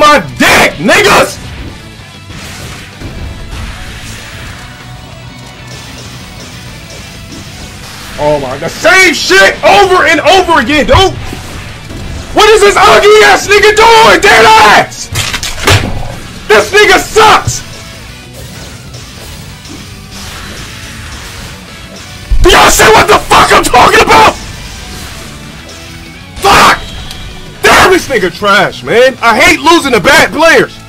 my dick, niggas! Oh my god, same shit over and over again, dude! What is this ugly ass nigga doing? Dead ass! This nigga sucks! Y'all see what the fuck I'm talking this nigga trash, man. I hate losing to bad players.